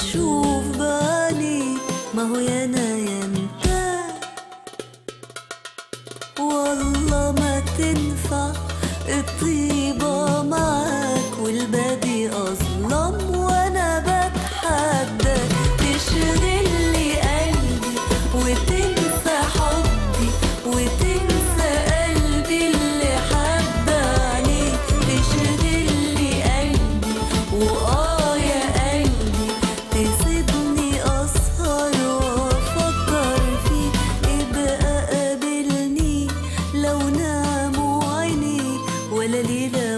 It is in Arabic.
أشوف بعيني ما هو يا أنا يا أنت. والله ما تنفع الطيبة ولا ليله